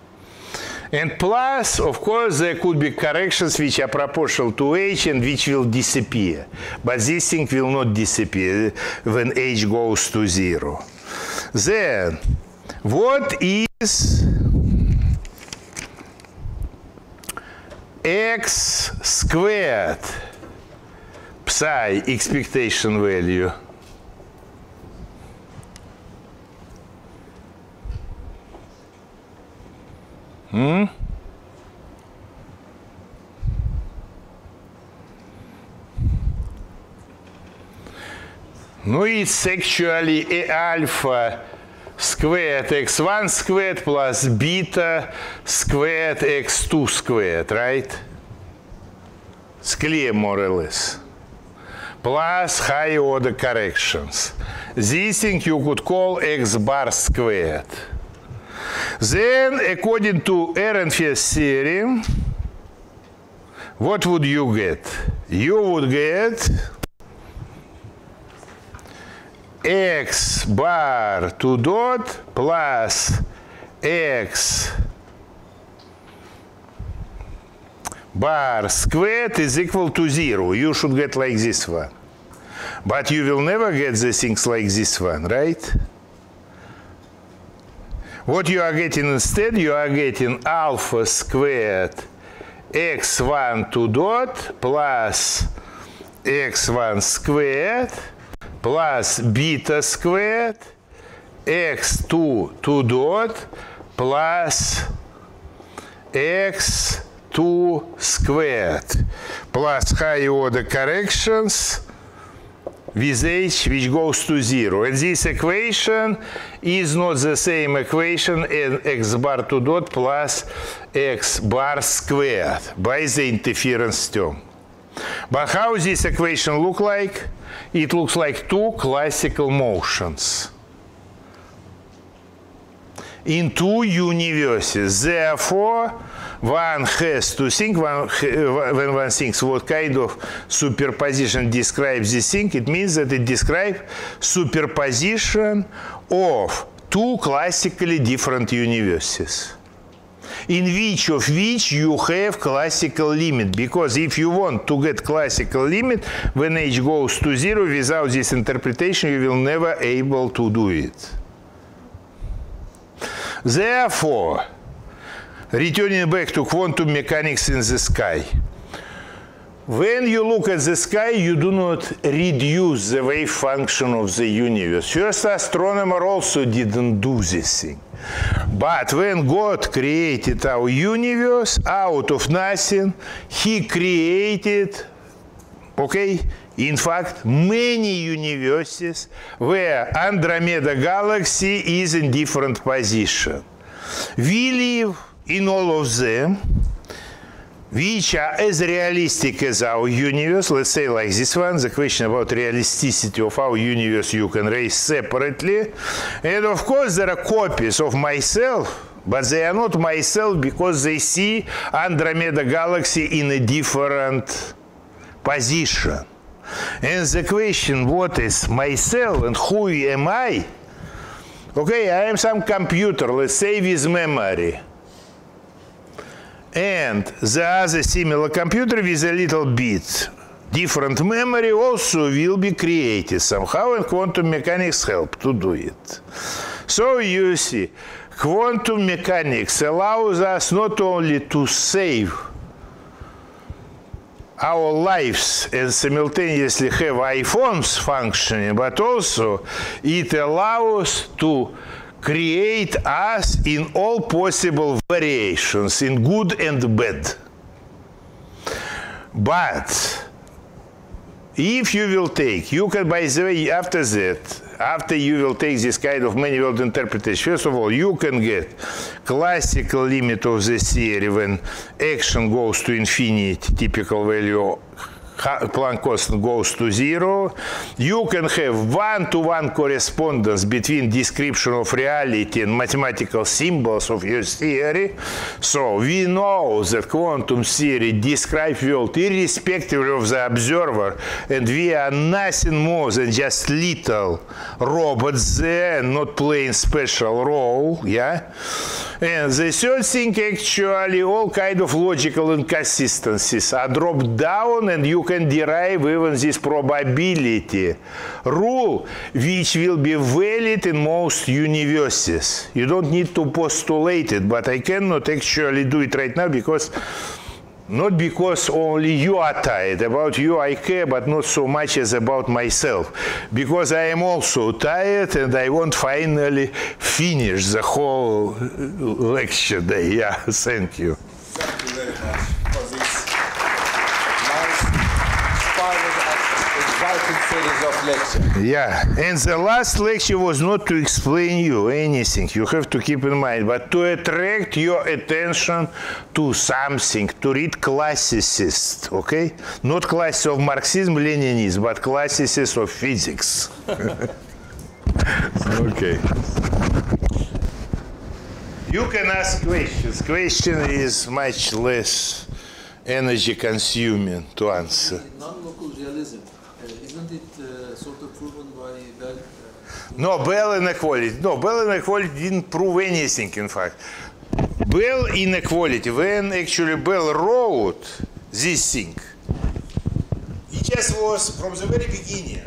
and plus, of course, there could be corrections which are proportional to h and which will disappear. But this thing will not disappear when h goes to zero. Then, what is x squared? Psi expectation value. Hmm? No, it's actually a alpha squared x1 squared plus beta squared x2 squared, right? It's clear more or less. Plus high order corrections. This thing you could call x bar squared. Then, according to Ehrenfest theorem, what would you get? You would get x bar 2 dot plus x bar squared is equal to 0. You should get like this one. But you will never get the things like this one, right? What you are getting instead, you are getting alpha squared x1 2 dot plus x1 squared plus beta squared x2 2 dot plus x2 squared plus high order corrections with h which goes to 0. And this equation is not the same equation as x bar 2 dot plus x bar squared by the interference term. But how this equation look like? It looks like two classical motions in two universes. Therefore, one has to think one, uh, when one thinks what kind of superposition describes this thing, it means that it describes superposition of two classically different universes in which of which you have classical limit. Because if you want to get classical limit when h goes to zero without this interpretation you will never able to do it. Therefore returning back to quantum mechanics in the sky when you look at the sky, you do not reduce the wave function of the universe. First astronomer also didn't do this thing. But when God created our universe out of nothing, He created, okay, in fact, many universes where Andromeda galaxy is in different position. We live in all of them, which are as realistic as our universe, let's say like this one, the question about realisticity of our universe you can raise separately. And of course there are copies of myself, but they are not myself because they see Andromeda galaxy in a different position. And the question, what is myself and who am I? Okay, I am some computer, let's say with memory and the other similar computer with a little bit different memory also will be created somehow and quantum mechanics help to do it. So you see, quantum mechanics allows us not only to save our lives and simultaneously have iPhones functioning, but also it allows to create us in all possible variations, in good and bad. But if you will take, you can, by the way, after that, after you will take this kind of many world interpretation, first of all, you can get classical limit of the theory when action goes to infinity, typical value Planck constant goes to zero, you can have one-to-one -one correspondence between description of reality and mathematical symbols of your theory. So we know that quantum theory describes world irrespective of the observer, and we are nothing more than just little robots there, not playing special role, yeah? And the third thing, actually, all kind of logical inconsistencies are dropped down and you can derive even this probability rule, which will be valid in most universes. You don't need to postulate it, but I cannot actually do it right now because Not because only you are tired. About you I care, but not so much as about myself. Because I am also tired and I want finally finish the whole lecture day. Yeah, thank you. Thank you very much for this nice, inspiring and exciting series of lectures. Yeah, and the last lecture was not to explain you anything. You have to keep in mind, but to attract your attention to something, to read classicists, okay? Not classes of Marxism, Leninism, but classicists of physics. okay. You can ask questions. Question is much less energy consuming to answer. Non-local realism, isn't it uh, sort of proven by Bell? Uh, No, Bell inequality. No, Bell inequality didn't prove anything, in fact. Bell inequality, when actually Bell wrote this thing, it just was from the very beginning.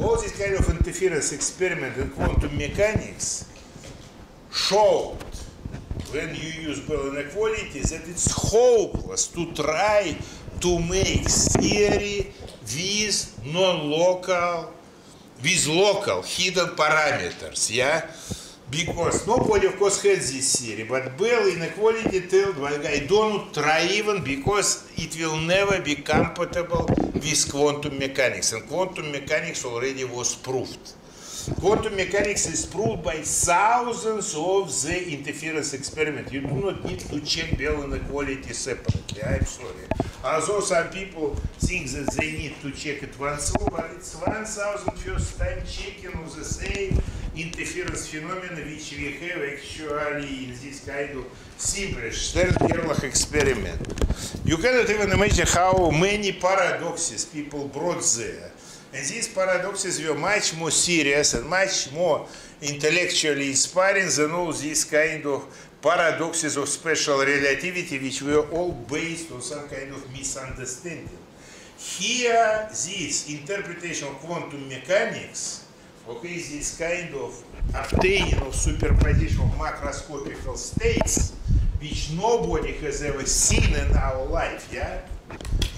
All this kind of interference experiment in quantum mechanics showed when you use Bell inequality that it's hopeless to try to make theory with non-local with local hidden parameters, yeah? Because nobody, of course, had this theory, but Bell inequality told guy, don't try even because it will never be compatible with quantum mechanics, and quantum mechanics already was proved. Quantum mechanics is proved by thousands of the interference experiment. You do not need to check Bell inequality separately. I'm sorry. Although some people think that they need to check it once over, it's 1,000 first time checking of the same interference phenomena which we have actually in this kind of simple Stern-Gerlach experiment. You cannot even imagine how many paradoxes people brought there. And these paradoxes were much more serious and much more intellectually inspiring than all these kind of paradoxes of special relativity, which were all based on some kind of misunderstanding. Here, this interpretation of quantum mechanics, okay, this kind of obtaining of superposition of macroscopical states, which nobody has ever seen in our life, yeah?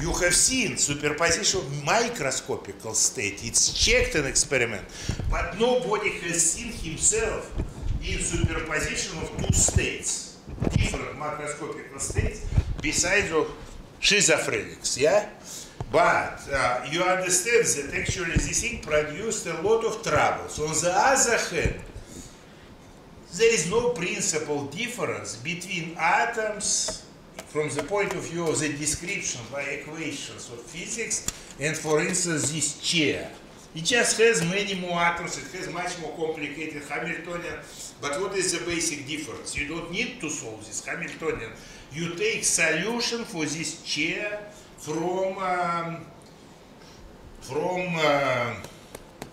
You have seen superposition of microscopical state. It's checked in experiment, but nobody has seen himself in superposition of two states, different macroscopic states, besides of schizophrenics, yeah? But uh, you understand that actually this thing produced a lot of troubles. On the other hand, there is no principal difference between atoms from the point of view of the description by equations of physics and for instance this chair. It just has many more atoms, it has much more complicated Hamiltonian, but what is the basic difference? You don't need to solve this Hamiltonian. You take solution for this chair from um, from uh,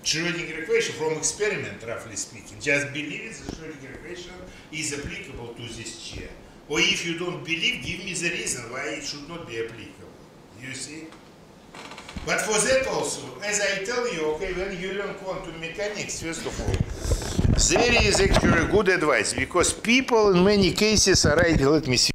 Schrödinger equation, from experiment, roughly speaking. Just believe the Schrödinger equation is applicable to this chair. Or if you don't believe, give me the reason why it should not be applicable. You see? But for that also, as I tell you, okay, when you learn quantum mechanics, first of all, there is actually good advice because people in many cases are writing, let me see.